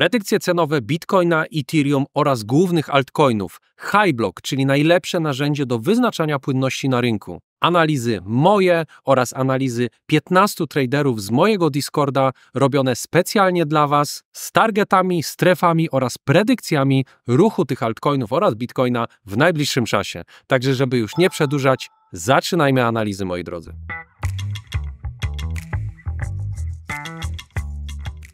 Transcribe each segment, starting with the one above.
Predykcje cenowe Bitcoina, Ethereum oraz głównych altcoinów. Highblock, czyli najlepsze narzędzie do wyznaczania płynności na rynku. Analizy moje oraz analizy 15 traderów z mojego Discorda robione specjalnie dla Was z targetami, strefami oraz predykcjami ruchu tych altcoinów oraz Bitcoina w najbliższym czasie. Także żeby już nie przedłużać, zaczynajmy analizy moi drodzy.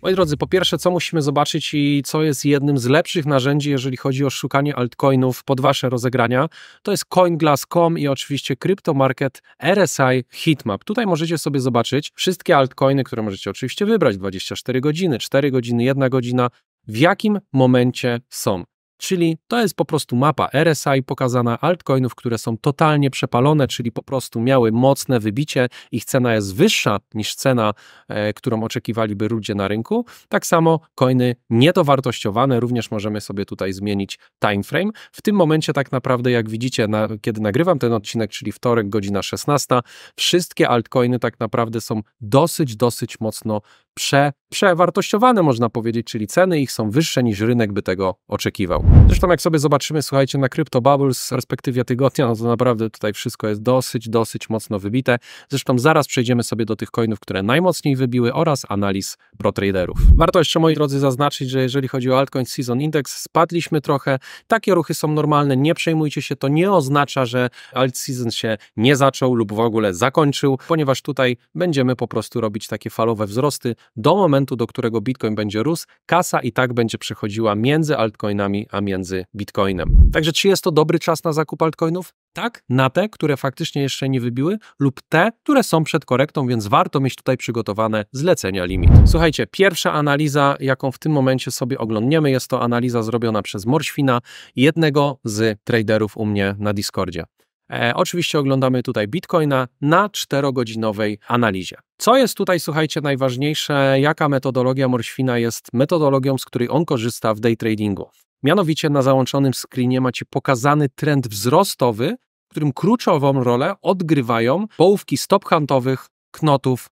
Moi drodzy, po pierwsze, co musimy zobaczyć i co jest jednym z lepszych narzędzi, jeżeli chodzi o szukanie altcoinów pod Wasze rozegrania, to jest CoinGlass.com i oczywiście CryptoMarket RSI Heatmap. Tutaj możecie sobie zobaczyć wszystkie altcoiny, które możecie oczywiście wybrać, 24 godziny, 4 godziny, 1 godzina, w jakim momencie są. Czyli to jest po prostu mapa RSI pokazana altcoinów, które są totalnie przepalone, czyli po prostu miały mocne wybicie, ich cena jest wyższa niż cena, e, którą oczekiwaliby ludzie na rynku. Tak samo coiny niedowartościowane, również możemy sobie tutaj zmienić time frame. W tym momencie tak naprawdę, jak widzicie, na, kiedy nagrywam ten odcinek, czyli wtorek, godzina 16, wszystkie altcoiny tak naprawdę są dosyć, dosyć mocno prze, przewartościowane, można powiedzieć, czyli ceny ich są wyższe niż rynek by tego oczekiwał. Zresztą jak sobie zobaczymy, słuchajcie, na Crypto Bubbles w perspektywie tygodnia, no to naprawdę tutaj wszystko jest dosyć, dosyć mocno wybite. Zresztą zaraz przejdziemy sobie do tych coinów, które najmocniej wybiły oraz analiz pro traderów. Warto jeszcze, moi drodzy, zaznaczyć, że jeżeli chodzi o altcoin Season Index, spadliśmy trochę. Takie ruchy są normalne, nie przejmujcie się, to nie oznacza, że alt season się nie zaczął lub w ogóle zakończył, ponieważ tutaj będziemy po prostu robić takie falowe wzrosty do momentu, do którego Bitcoin będzie rósł, kasa i tak będzie przechodziła między altcoinami a między Bitcoinem. Także czy jest to dobry czas na zakup altcoinów? Tak, na te, które faktycznie jeszcze nie wybiły, lub te, które są przed korektą, więc warto mieć tutaj przygotowane zlecenia limit. Słuchajcie, pierwsza analiza, jaką w tym momencie sobie oglądniemy, jest to analiza zrobiona przez Morświna, jednego z traderów u mnie na Discordzie. E, oczywiście oglądamy tutaj Bitcoina na 4-godzinowej analizie. Co jest tutaj, słuchajcie, najważniejsze? Jaka metodologia Morświna jest metodologią, z której on korzysta w day tradingu? Mianowicie na załączonym screenie macie pokazany trend wzrostowy, w którym kluczową rolę odgrywają połówki stop huntowych, knotów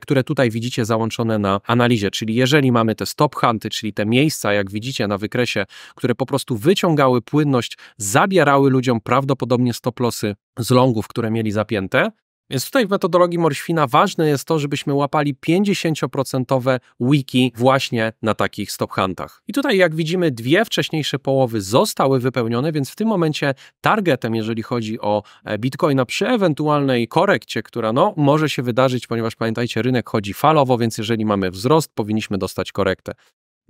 które tutaj widzicie załączone na analizie. Czyli jeżeli mamy te stop hunty, czyli te miejsca, jak widzicie na wykresie, które po prostu wyciągały płynność, zabierały ludziom prawdopodobnie stop lossy z longów, które mieli zapięte, więc tutaj w metodologii Morświna ważne jest to, żebyśmy łapali 50% wiki właśnie na takich stop huntach. I tutaj jak widzimy dwie wcześniejsze połowy zostały wypełnione, więc w tym momencie targetem, jeżeli chodzi o e, Bitcoina przy ewentualnej korekcie, która no może się wydarzyć, ponieważ pamiętajcie, rynek chodzi falowo, więc jeżeli mamy wzrost, powinniśmy dostać korektę.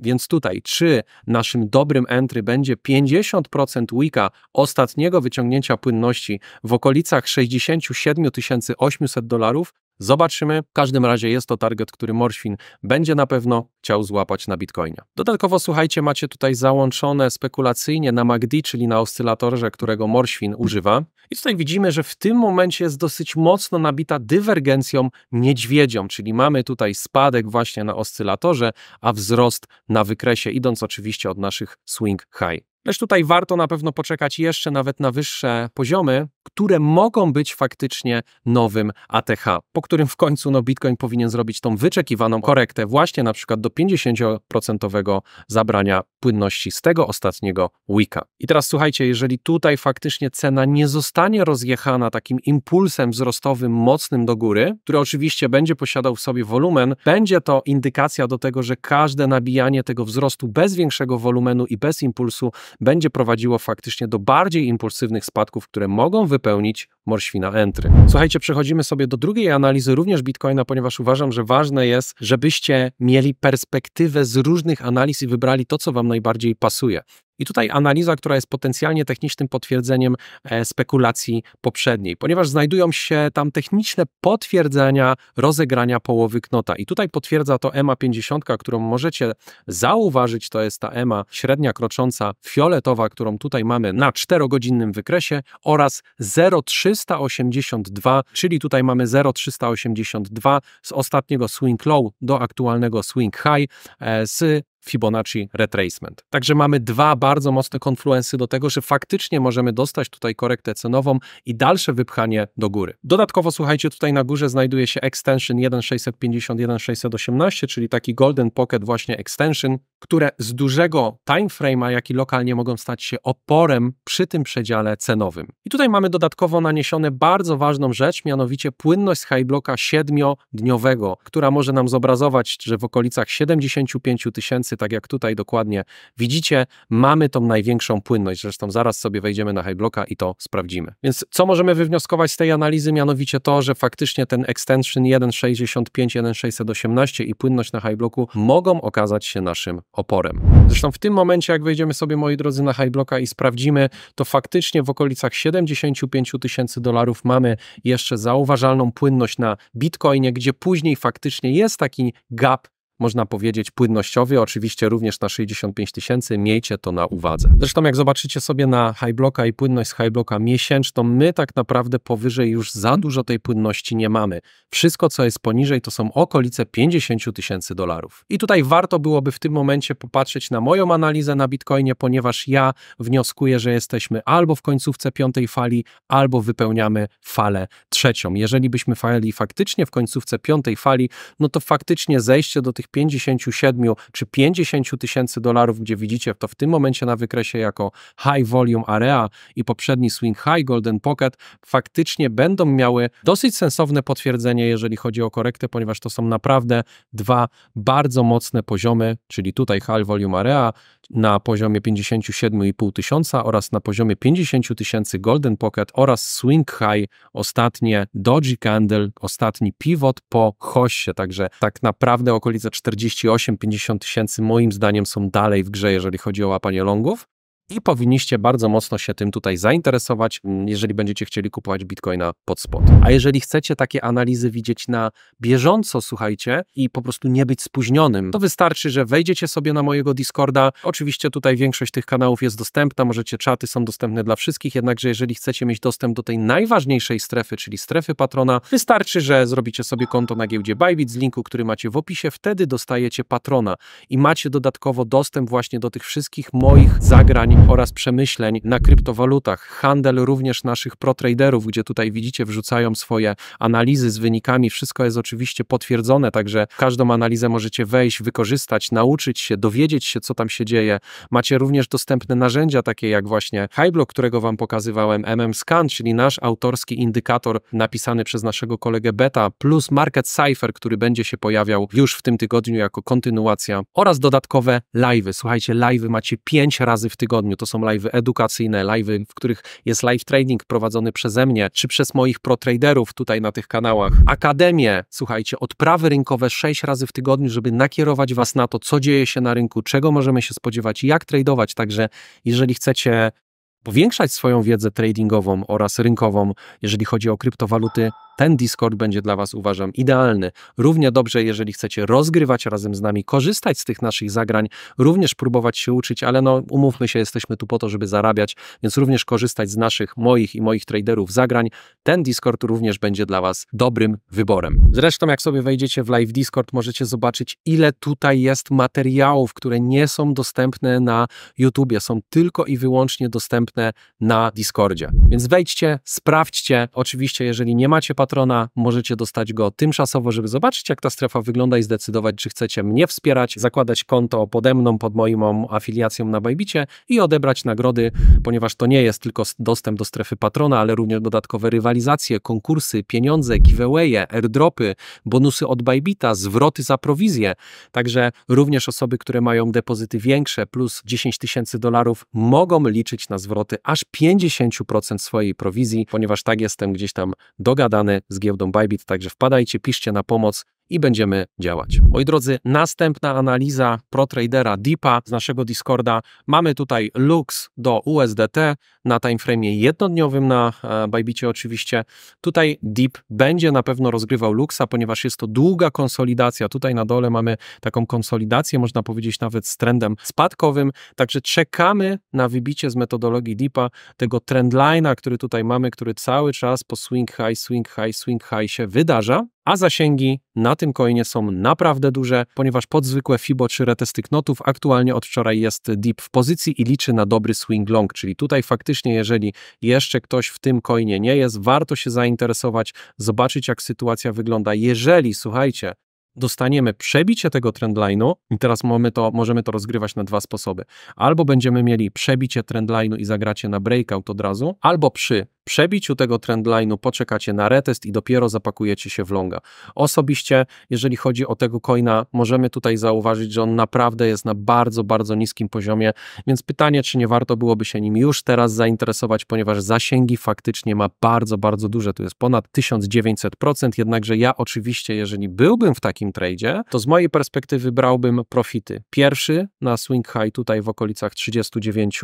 Więc tutaj, czy naszym dobrym entry będzie 50% wika ostatniego wyciągnięcia płynności w okolicach 67 800 dolarów, Zobaczymy. W każdym razie jest to target, który Morświn będzie na pewno chciał złapać na Bitcoinie. Dodatkowo słuchajcie, macie tutaj załączone spekulacyjnie na MACD, czyli na oscylatorze, którego Morświn używa. I tutaj widzimy, że w tym momencie jest dosyć mocno nabita dywergencją niedźwiedzią, czyli mamy tutaj spadek właśnie na oscylatorze, a wzrost na wykresie, idąc oczywiście od naszych swing high. Lecz tutaj warto na pewno poczekać jeszcze nawet na wyższe poziomy, które mogą być faktycznie nowym ATH, po którym w końcu no, Bitcoin powinien zrobić tą wyczekiwaną korektę właśnie na przykład do 50% zabrania płynności z tego ostatniego weeka. I teraz słuchajcie, jeżeli tutaj faktycznie cena nie zostanie rozjechana takim impulsem wzrostowym mocnym do góry, który oczywiście będzie posiadał w sobie wolumen, będzie to indykacja do tego, że każde nabijanie tego wzrostu bez większego wolumenu i bez impulsu będzie prowadziło faktycznie do bardziej impulsywnych spadków, które mogą wypełnić morświna entry. Słuchajcie, przechodzimy sobie do drugiej analizy również Bitcoina, ponieważ uważam, że ważne jest, żebyście mieli perspektywę z różnych analiz i wybrali to, co wam najbardziej pasuje. I tutaj analiza, która jest potencjalnie technicznym potwierdzeniem e, spekulacji poprzedniej, ponieważ znajdują się tam techniczne potwierdzenia rozegrania połowy knota. I tutaj potwierdza to EMA 50, którą możecie zauważyć, to jest ta EMA średnia krocząca fioletowa, którą tutaj mamy na 4-godzinnym wykresie oraz 0,382, czyli tutaj mamy 0,382 z ostatniego swing low do aktualnego swing high e, z Fibonacci retracement. Także mamy dwa bardzo mocne konfluensy do tego, że faktycznie możemy dostać tutaj korektę cenową i dalsze wypchanie do góry. Dodatkowo słuchajcie, tutaj na górze znajduje się extension 1650, 1618, czyli taki golden pocket właśnie extension, które z dużego time frame'a, jak i lokalnie mogą stać się oporem przy tym przedziale cenowym. I tutaj mamy dodatkowo naniesione bardzo ważną rzecz, mianowicie płynność high blocka 7-dniowego, która może nam zobrazować, że w okolicach 75 tysięcy, tak jak tutaj dokładnie widzicie, mamy tą największą płynność. Zresztą zaraz sobie wejdziemy na high blocka i to sprawdzimy. Więc co możemy wywnioskować z tej analizy? Mianowicie to, że faktycznie ten extension 1.65, 1.618 i płynność na high blocku mogą okazać się naszym oporem. Zresztą w tym momencie, jak wejdziemy sobie, moi drodzy, na high blocka i sprawdzimy, to faktycznie w okolicach 75 tysięcy dolarów mamy jeszcze zauważalną płynność na Bitcoinie, gdzie później faktycznie jest taki gap można powiedzieć, płynnościowy, oczywiście również na 65 tysięcy, miejcie to na uwadze. Zresztą jak zobaczycie sobie na highblocka i płynność z highblocka miesięczną, my tak naprawdę powyżej już za dużo tej płynności nie mamy. Wszystko, co jest poniżej, to są okolice 50 tysięcy dolarów. I tutaj warto byłoby w tym momencie popatrzeć na moją analizę na Bitcoinie, ponieważ ja wnioskuję, że jesteśmy albo w końcówce piątej fali, albo wypełniamy falę trzecią. Jeżeli byśmy fali faktycznie w końcówce piątej fali, no to faktycznie zejście do tych 57 czy 50 tysięcy dolarów, gdzie widzicie to w tym momencie na wykresie jako high volume area i poprzedni swing high golden pocket, faktycznie będą miały dosyć sensowne potwierdzenie, jeżeli chodzi o korektę, ponieważ to są naprawdę dwa bardzo mocne poziomy, czyli tutaj high volume area na poziomie 57,5 tysiąca oraz na poziomie 50 tysięcy golden pocket oraz swing high ostatnie doji candle, ostatni pivot po hoście, także tak naprawdę okolice 48-50 tysięcy moim zdaniem są dalej w grze, jeżeli chodzi o łapanie longów i powinniście bardzo mocno się tym tutaj zainteresować, mm, jeżeli będziecie chcieli kupować bitcoina pod spot. A jeżeli chcecie takie analizy widzieć na bieżąco, słuchajcie, i po prostu nie być spóźnionym, to wystarczy, że wejdziecie sobie na mojego Discorda. Oczywiście tutaj większość tych kanałów jest dostępna, możecie czaty są dostępne dla wszystkich, jednakże jeżeli chcecie mieć dostęp do tej najważniejszej strefy, czyli strefy patrona, wystarczy, że zrobicie sobie konto na giełdzie Bybit z linku, który macie w opisie, wtedy dostajecie patrona i macie dodatkowo dostęp właśnie do tych wszystkich moich zagrań oraz przemyśleń na kryptowalutach. Handel również naszych protraderów, gdzie tutaj widzicie, wrzucają swoje analizy z wynikami. Wszystko jest oczywiście potwierdzone, także każdą analizę możecie wejść, wykorzystać, nauczyć się, dowiedzieć się, co tam się dzieje. Macie również dostępne narzędzia, takie jak właśnie Highblock, którego Wam pokazywałem, MMScan, czyli nasz autorski indykator napisany przez naszego kolegę Beta, plus Market Cipher, który będzie się pojawiał już w tym tygodniu jako kontynuacja oraz dodatkowe live'y. Słuchajcie, live'y macie pięć razy w tygodniu to są live edukacyjne, live, w których jest live trading prowadzony przeze mnie, czy przez moich pro-traderów tutaj na tych kanałach. Akademię, słuchajcie, odprawy rynkowe sześć razy w tygodniu, żeby nakierować Was na to, co dzieje się na rynku, czego możemy się spodziewać, jak tradować. Także jeżeli chcecie powiększać swoją wiedzę tradingową oraz rynkową, jeżeli chodzi o kryptowaluty, ten Discord będzie dla Was, uważam, idealny. Równie dobrze, jeżeli chcecie rozgrywać razem z nami, korzystać z tych naszych zagrań, również próbować się uczyć, ale no umówmy się, jesteśmy tu po to, żeby zarabiać, więc również korzystać z naszych, moich i moich traderów zagrań. Ten Discord również będzie dla Was dobrym wyborem. Zresztą, jak sobie wejdziecie w live Discord, możecie zobaczyć, ile tutaj jest materiałów, które nie są dostępne na YouTubie, są tylko i wyłącznie dostępne na Discordzie. Więc wejdźcie, sprawdźcie. Oczywiście, jeżeli nie macie patrona, możecie dostać go tymczasowo, żeby zobaczyć, jak ta strefa wygląda i zdecydować, czy chcecie mnie wspierać, zakładać konto pode mną, pod moją afiliacją na Bajbicie i odebrać nagrody, ponieważ to nie jest tylko dostęp do strefy patrona, ale również dodatkowe rywalizacje, konkursy, pieniądze, giveawaye, airdropy, bonusy od Bajbita, zwroty za prowizję. Także również osoby, które mają depozyty większe, plus 10 tysięcy dolarów, mogą liczyć na zwroty aż 50% swojej prowizji, ponieważ tak jestem gdzieś tam dogadany z giełdą Bybit, także wpadajcie, piszcie na pomoc i będziemy działać. Moi drodzy, następna analiza ProTradera Deepa z naszego Discorda. Mamy tutaj Lux do USDT na timeframe jednodniowym na e, Bybicie oczywiście. Tutaj Deep będzie na pewno rozgrywał Luxa, ponieważ jest to długa konsolidacja. Tutaj na dole mamy taką konsolidację, można powiedzieć nawet z trendem spadkowym, także czekamy na wybicie z metodologii Deepa tego trendline'a, który tutaj mamy, który cały czas po swing high, swing high, swing high się wydarza a zasięgi na tym coinie są naprawdę duże, ponieważ pod zwykłe FIBO czy retesty knotów aktualnie od wczoraj jest dip w pozycji i liczy na dobry swing long, czyli tutaj faktycznie jeżeli jeszcze ktoś w tym coinie nie jest, warto się zainteresować, zobaczyć jak sytuacja wygląda. Jeżeli, słuchajcie, dostaniemy przebicie tego trendline'u i teraz mamy to, możemy to rozgrywać na dwa sposoby. Albo będziemy mieli przebicie trendline'u i zagracie na breakout od razu, albo przy przebiciu tego trendline'u poczekacie na retest i dopiero zapakujecie się w longa. Osobiście, jeżeli chodzi o tego coina, możemy tutaj zauważyć, że on naprawdę jest na bardzo, bardzo niskim poziomie, więc pytanie, czy nie warto byłoby się nim już teraz zainteresować, ponieważ zasięgi faktycznie ma bardzo, bardzo duże, to jest ponad 1900%, jednakże ja oczywiście, jeżeli byłbym w takim tradzie, to z mojej perspektywy brałbym profity. Pierwszy na swing high tutaj w okolicach 39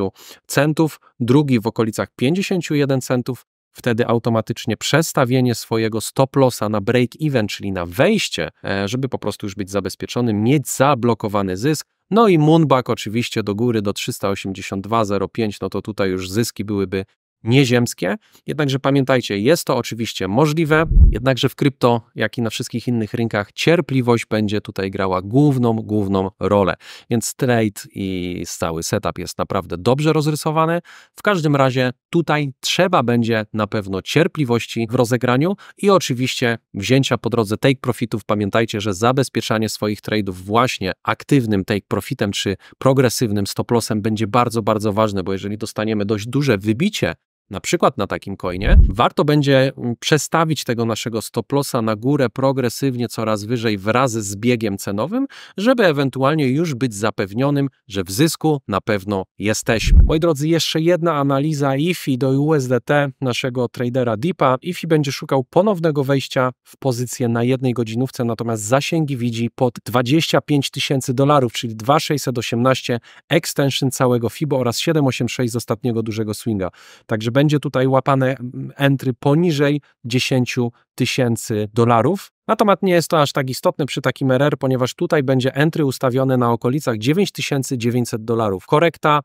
centów, drugi w okolicach 51 centów, wtedy automatycznie przestawienie swojego stop lossa na break even, czyli na wejście, e, żeby po prostu już być zabezpieczonym, mieć zablokowany zysk. No i Moonback oczywiście do góry do 382,05, no to tutaj już zyski byłyby nieziemskie. Jednakże pamiętajcie, jest to oczywiście możliwe, jednakże w krypto, jak i na wszystkich innych rynkach, cierpliwość będzie tutaj grała główną, główną rolę. Więc trade i cały setup jest naprawdę dobrze rozrysowany. W każdym razie tutaj trzeba będzie na pewno cierpliwości w rozegraniu i oczywiście wzięcia po drodze take profitów. Pamiętajcie, że zabezpieczanie swoich trade'ów właśnie aktywnym take profitem czy progresywnym stop lossem będzie bardzo, bardzo ważne, bo jeżeli dostaniemy dość duże wybicie na przykład na takim coinie, warto będzie mm, przestawić tego naszego stop lossa na górę progresywnie coraz wyżej wraz z biegiem cenowym, żeby ewentualnie już być zapewnionym, że w zysku na pewno jesteśmy. Moi drodzy, jeszcze jedna analiza IFI do USDT naszego tradera Deepa. IFI będzie szukał ponownego wejścia w pozycję na jednej godzinówce, natomiast zasięgi widzi pod 25 tysięcy dolarów, czyli 2618 extension całego FIBO oraz 786 z ostatniego dużego swinga. Także będzie tutaj łapane entry poniżej 10 tysięcy dolarów. Natomiast nie jest to aż tak istotne przy takim RR, ponieważ tutaj będzie entry ustawione na okolicach 9900 dolarów. Korekta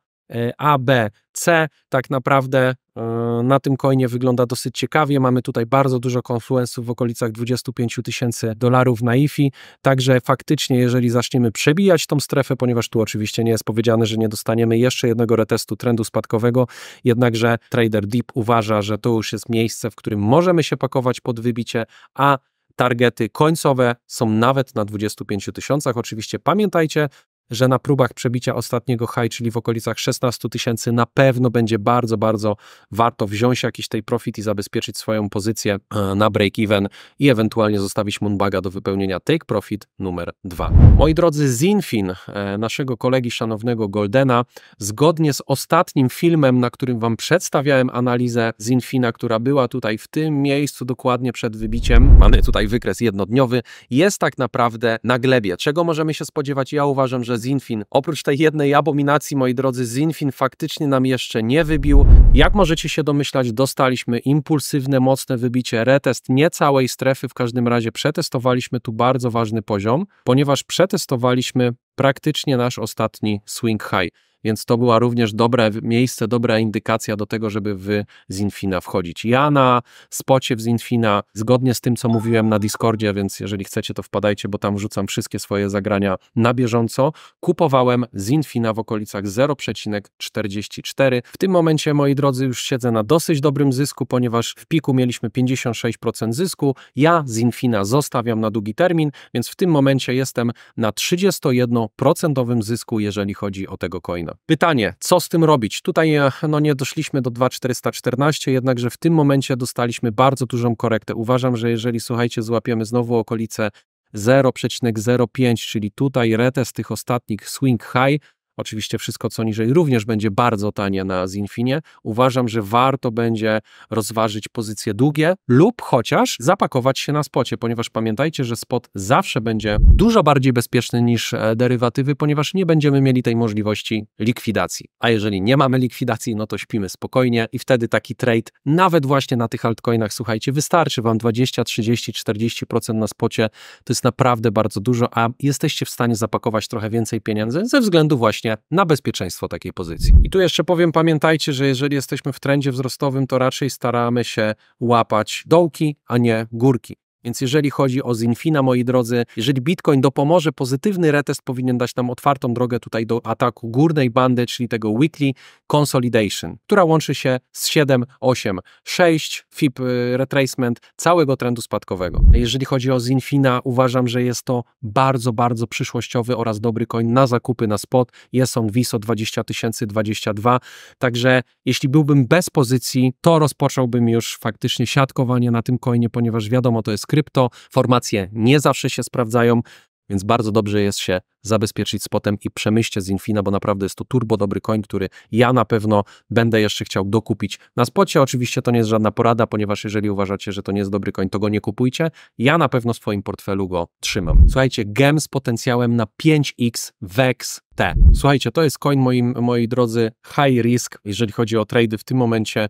A, B, C. Tak naprawdę e, na tym coinie wygląda dosyć ciekawie. Mamy tutaj bardzo dużo konfluensów w okolicach 25 tysięcy dolarów na IFI. Także faktycznie, jeżeli zaczniemy przebijać tą strefę, ponieważ tu oczywiście nie jest powiedziane, że nie dostaniemy jeszcze jednego retestu trendu spadkowego, jednakże trader Deep uważa, że to już jest miejsce, w którym możemy się pakować pod wybicie, a targety końcowe są nawet na 25 tysiącach. Oczywiście pamiętajcie, że na próbach przebicia ostatniego high, czyli w okolicach 16 tysięcy, na pewno będzie bardzo, bardzo warto wziąć jakiś tej profit i zabezpieczyć swoją pozycję e, na break-even i ewentualnie zostawić Moonbaga do wypełnienia take profit numer dwa. Moi drodzy, Zinfin, e, naszego kolegi szanownego Goldena, zgodnie z ostatnim filmem, na którym Wam przedstawiałem analizę Zinfina, która była tutaj w tym miejscu dokładnie przed wybiciem, mamy tutaj wykres jednodniowy, jest tak naprawdę na glebie. Czego możemy się spodziewać? Ja uważam, że że Zinfin, oprócz tej jednej abominacji, moi drodzy, Zinfin faktycznie nam jeszcze nie wybił. Jak możecie się domyślać, dostaliśmy impulsywne, mocne wybicie, retest nie całej strefy, w każdym razie przetestowaliśmy tu bardzo ważny poziom, ponieważ przetestowaliśmy praktycznie nasz ostatni swing high więc to była również dobre miejsce, dobra indykacja do tego, żeby w Zinfina wchodzić. Ja na spocie w Zinfina, zgodnie z tym, co mówiłem na Discordzie, więc jeżeli chcecie, to wpadajcie, bo tam wrzucam wszystkie swoje zagrania na bieżąco. Kupowałem Zinfina w okolicach 0,44. W tym momencie, moi drodzy, już siedzę na dosyć dobrym zysku, ponieważ w piku mieliśmy 56% zysku. Ja Zinfina zostawiam na długi termin, więc w tym momencie jestem na 31% zysku, jeżeli chodzi o tego coina. Pytanie, co z tym robić? Tutaj e, no, nie doszliśmy do 2,414, jednakże w tym momencie dostaliśmy bardzo dużą korektę. Uważam, że jeżeli, słuchajcie, złapiemy znowu okolice 0,05, czyli tutaj retest tych ostatnich swing high, Oczywiście wszystko co niżej również będzie bardzo tanie na Zinfinie. Uważam, że warto będzie rozważyć pozycje długie lub chociaż zapakować się na spocie, ponieważ pamiętajcie, że spot zawsze będzie dużo bardziej bezpieczny niż e, derywatywy, ponieważ nie będziemy mieli tej możliwości likwidacji. A jeżeli nie mamy likwidacji, no to śpimy spokojnie i wtedy taki trade, nawet właśnie na tych altcoinach, słuchajcie, wystarczy Wam 20, 30, 40% na spocie. To jest naprawdę bardzo dużo, a jesteście w stanie zapakować trochę więcej pieniędzy ze względu właśnie właśnie na bezpieczeństwo takiej pozycji. I tu jeszcze powiem, pamiętajcie, że jeżeli jesteśmy w trendzie wzrostowym, to raczej staramy się łapać dołki, a nie górki. Więc jeżeli chodzi o Zinfina, moi drodzy, jeżeli Bitcoin dopomoże, pozytywny retest powinien dać nam otwartą drogę tutaj do ataku górnej bandy, czyli tego weekly consolidation, która łączy się z 7, 8, 6 FIP retracement całego trendu spadkowego. Jeżeli chodzi o Zinfina, uważam, że jest to bardzo, bardzo przyszłościowy oraz dobry coin na zakupy na spot. Jest on WISO 20 22, także jeśli byłbym bez pozycji, to rozpocząłbym już faktycznie siatkowanie na tym coinie, ponieważ wiadomo, to jest krypto, formacje nie zawsze się sprawdzają, więc bardzo dobrze jest się zabezpieczyć spotem i przemyślcie z Infina, bo naprawdę jest to turbo dobry coin, który ja na pewno będę jeszcze chciał dokupić. Na spocie oczywiście to nie jest żadna porada, ponieważ jeżeli uważacie, że to nie jest dobry coin, to go nie kupujcie. Ja na pewno w swoim portfelu go trzymam. Słuchajcie, gem z potencjałem na 5x VEX T. Słuchajcie, to jest coin, moim, moi drodzy, high risk, jeżeli chodzi o trady w tym momencie.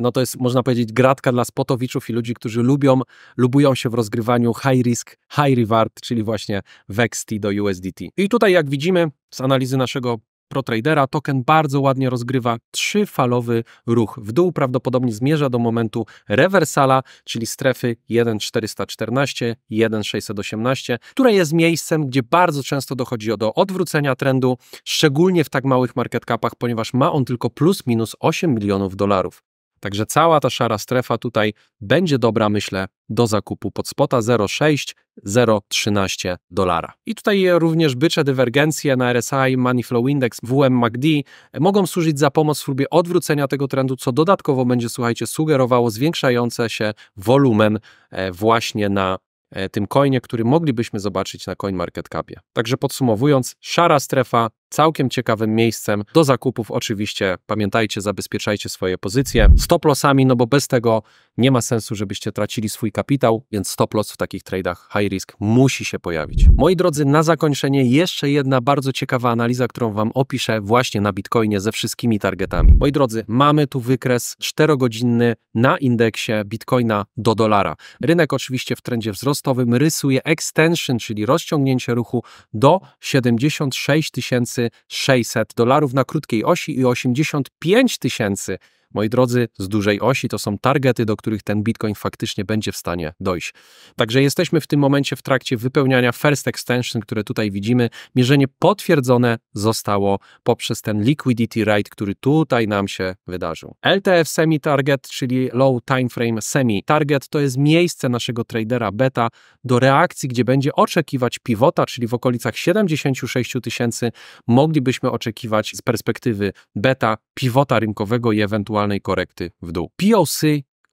No to jest, można powiedzieć, gratka dla spotowiczów i ludzi, którzy lubią, lubują się w rozgrywaniu high risk, high reward, czyli właśnie VEX T do USDT. I tutaj, jak widzimy z analizy naszego ProTradera, token bardzo ładnie rozgrywa trzyfalowy ruch. W dół prawdopodobnie zmierza do momentu rewersala, czyli strefy 1,414, 1,618, które jest miejscem, gdzie bardzo często dochodzi do odwrócenia trendu, szczególnie w tak małych market capach, ponieważ ma on tylko plus minus 8 milionów dolarów. Także cała ta szara strefa tutaj będzie dobra, myślę, do zakupu pod spota 0,6, 0,13 dolara. I tutaj również bycze dywergencje na RSI, Money Flow Index, WM-MACD mogą służyć za pomoc w próbie odwrócenia tego trendu, co dodatkowo będzie, słuchajcie, sugerowało zwiększające się wolumen e, właśnie na e, tym coinie, który moglibyśmy zobaczyć na CoinMarketCapie. Także podsumowując, szara strefa, całkiem ciekawym miejscem do zakupów. Oczywiście pamiętajcie, zabezpieczajcie swoje pozycje stop lossami, no bo bez tego nie ma sensu, żebyście tracili swój kapitał, więc stop loss w takich tradach high risk musi się pojawić. Moi drodzy, na zakończenie jeszcze jedna bardzo ciekawa analiza, którą Wam opiszę właśnie na Bitcoinie ze wszystkimi targetami. Moi drodzy, mamy tu wykres 4-godzinny na indeksie Bitcoina do dolara. Rynek oczywiście w trendzie wzrostowym rysuje extension, czyli rozciągnięcie ruchu do 76 tysięcy 600 dolarów na krótkiej osi i 85 tysięcy Moi drodzy, z dużej osi to są targety, do których ten Bitcoin faktycznie będzie w stanie dojść. Także jesteśmy w tym momencie w trakcie wypełniania first extension, które tutaj widzimy. Mierzenie potwierdzone zostało poprzez ten liquidity rate, który tutaj nam się wydarzył. LTF semi target, czyli low time frame semi target, to jest miejsce naszego tradera beta do reakcji, gdzie będzie oczekiwać pivota, czyli w okolicach 76 tysięcy moglibyśmy oczekiwać z perspektywy beta pivota rynkowego i ewentualnie korekty w dół. POC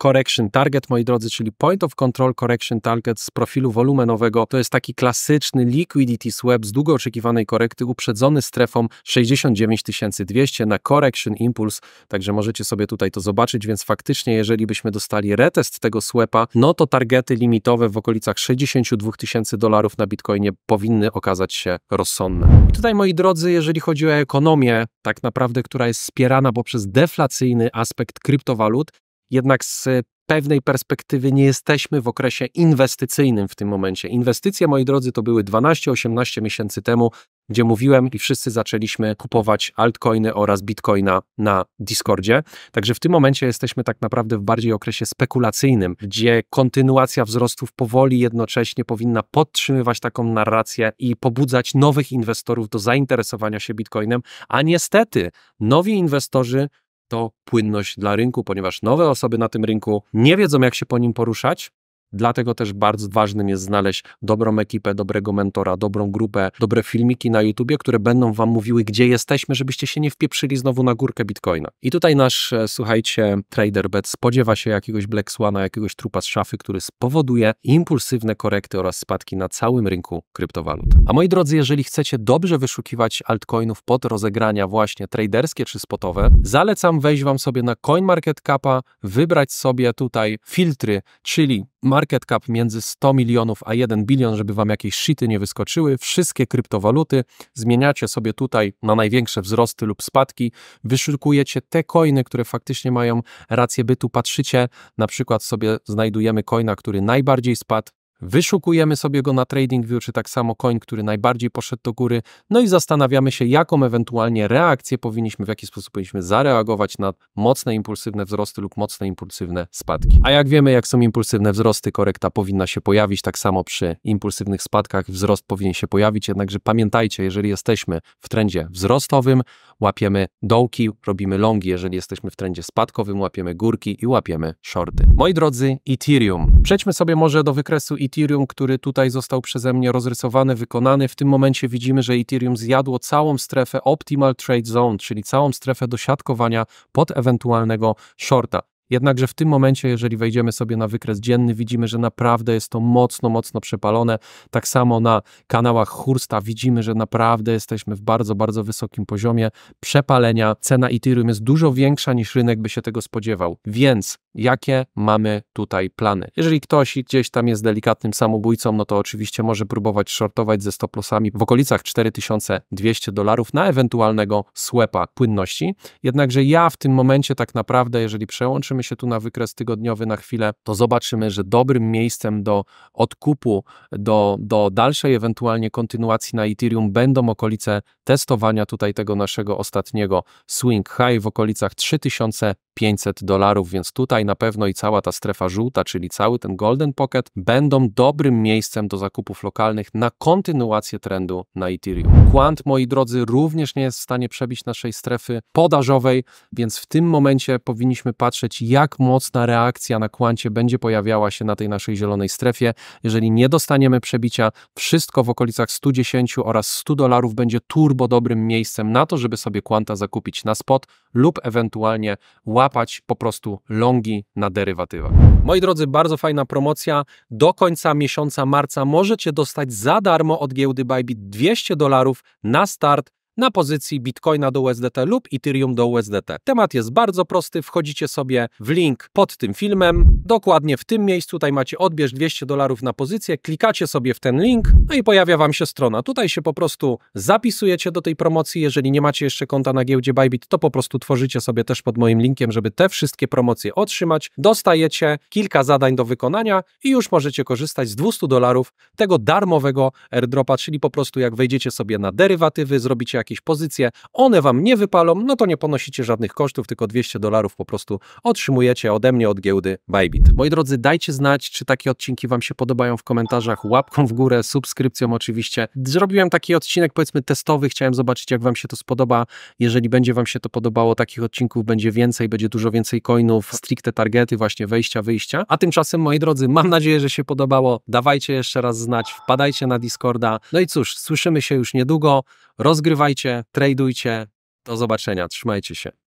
Correction Target, moi drodzy, czyli Point of Control Correction Target z profilu wolumenowego. To jest taki klasyczny liquidity swap z długo oczekiwanej korekty uprzedzony strefą 69 200 na Correction Impulse, także możecie sobie tutaj to zobaczyć, więc faktycznie jeżeli byśmy dostali retest tego swapa, no to targety limitowe w okolicach 62 tysięcy dolarów na Bitcoinie powinny okazać się rozsądne. I tutaj, moi drodzy, jeżeli chodzi o ekonomię, tak naprawdę, która jest wspierana poprzez deflacyjny aspekt kryptowalut, jednak z pewnej perspektywy nie jesteśmy w okresie inwestycyjnym w tym momencie. Inwestycje, moi drodzy, to były 12-18 miesięcy temu, gdzie mówiłem i wszyscy zaczęliśmy kupować altcoiny oraz bitcoina na Discordzie. Także w tym momencie jesteśmy tak naprawdę w bardziej okresie spekulacyjnym, gdzie kontynuacja wzrostów powoli jednocześnie powinna podtrzymywać taką narrację i pobudzać nowych inwestorów do zainteresowania się bitcoinem, a niestety nowi inwestorzy to płynność dla rynku, ponieważ nowe osoby na tym rynku nie wiedzą, jak się po nim poruszać, Dlatego też bardzo ważnym jest znaleźć dobrą ekipę, dobrego mentora, dobrą grupę, dobre filmiki na YouTubie, które będą Wam mówiły, gdzie jesteśmy, żebyście się nie wpieprzyli znowu na górkę Bitcoina. I tutaj nasz, e, słuchajcie, TraderBet spodziewa się jakiegoś Black Swana, jakiegoś trupa z szafy, który spowoduje impulsywne korekty oraz spadki na całym rynku kryptowalut. A moi drodzy, jeżeli chcecie dobrze wyszukiwać altcoinów pod rozegrania właśnie traderskie czy spotowe, zalecam wejść Wam sobie na CoinMarketCapa, wybrać sobie tutaj filtry, czyli market cap między 100 milionów a 1 bilion, żeby wam jakieś shity nie wyskoczyły, wszystkie kryptowaluty, zmieniacie sobie tutaj na największe wzrosty lub spadki, wyszukujecie te coiny, które faktycznie mają rację bytu, patrzycie, na przykład sobie znajdujemy coina, który najbardziej spadł, wyszukujemy sobie go na TradingView, czy tak samo coin, który najbardziej poszedł do góry, no i zastanawiamy się, jaką ewentualnie reakcję powinniśmy, w jaki sposób powinniśmy zareagować na mocne impulsywne wzrosty lub mocne impulsywne spadki. A jak wiemy, jak są impulsywne wzrosty, korekta powinna się pojawić, tak samo przy impulsywnych spadkach wzrost powinien się pojawić, jednakże pamiętajcie, jeżeli jesteśmy w trendzie wzrostowym, łapiemy dołki, robimy longi, jeżeli jesteśmy w trendzie spadkowym, łapiemy górki i łapiemy shorty. Moi drodzy, Ethereum. Przejdźmy sobie może do wykresu Ethereum, który tutaj został przeze mnie rozrysowany, wykonany. W tym momencie widzimy, że Ethereum zjadło całą strefę Optimal Trade Zone, czyli całą strefę dosiadkowania pod ewentualnego shorta. Jednakże w tym momencie, jeżeli wejdziemy sobie na wykres dzienny, widzimy, że naprawdę jest to mocno, mocno przepalone. Tak samo na kanałach Hursta widzimy, że naprawdę jesteśmy w bardzo, bardzo wysokim poziomie przepalenia. Cena Ethereum jest dużo większa niż rynek by się tego spodziewał. Więc jakie mamy tutaj plany? Jeżeli ktoś gdzieś tam jest delikatnym samobójcą, no to oczywiście może próbować shortować ze stop lossami w okolicach 4200 dolarów na ewentualnego swepa płynności. Jednakże ja w tym momencie tak naprawdę, jeżeli przełączymy się tu na wykres tygodniowy na chwilę, to zobaczymy, że dobrym miejscem do odkupu, do, do dalszej ewentualnie kontynuacji na Ethereum będą okolice testowania tutaj tego naszego ostatniego swing high w okolicach 3000 500 dolarów, więc tutaj na pewno i cała ta strefa żółta, czyli cały ten Golden Pocket, będą dobrym miejscem do zakupów lokalnych na kontynuację trendu na Ethereum. Quant, moi drodzy, również nie jest w stanie przebić naszej strefy podażowej, więc w tym momencie powinniśmy patrzeć, jak mocna reakcja na Quancie będzie pojawiała się na tej naszej zielonej strefie. Jeżeli nie dostaniemy przebicia, wszystko w okolicach 110 oraz 100 dolarów będzie turbo dobrym miejscem na to, żeby sobie Quanta zakupić na spot lub ewentualnie łapać po prostu longi na derywatywach. Moi drodzy, bardzo fajna promocja. Do końca miesiąca marca możecie dostać za darmo od giełdy Bybit 200 dolarów na start na pozycji Bitcoina do USDT lub Ethereum do USDT. Temat jest bardzo prosty, wchodzicie sobie w link pod tym filmem, dokładnie w tym miejscu, tutaj macie odbierz 200 dolarów na pozycję, klikacie sobie w ten link, no i pojawia Wam się strona. Tutaj się po prostu zapisujecie do tej promocji, jeżeli nie macie jeszcze konta na giełdzie Bybit, to po prostu tworzycie sobie też pod moim linkiem, żeby te wszystkie promocje otrzymać. Dostajecie kilka zadań do wykonania i już możecie korzystać z 200 dolarów tego darmowego airdropa, czyli po prostu jak wejdziecie sobie na derywatywy, zrobicie jakieś pozycje, one Wam nie wypalą, no to nie ponosicie żadnych kosztów, tylko 200 dolarów po prostu otrzymujecie ode mnie, od giełdy Bybit. Moi drodzy, dajcie znać, czy takie odcinki Wam się podobają w komentarzach, łapką w górę, subskrypcją oczywiście. Zrobiłem taki odcinek powiedzmy testowy, chciałem zobaczyć jak Wam się to spodoba. Jeżeli będzie Wam się to podobało, takich odcinków będzie więcej, będzie dużo więcej coinów, stricte targety, właśnie wejścia, wyjścia. A tymczasem, moi drodzy, mam nadzieję, że się podobało. Dawajcie jeszcze raz znać, wpadajcie na Discorda. No i cóż, słyszymy się już niedługo. Rozgrywajcie, tradujcie. Do zobaczenia, trzymajcie się.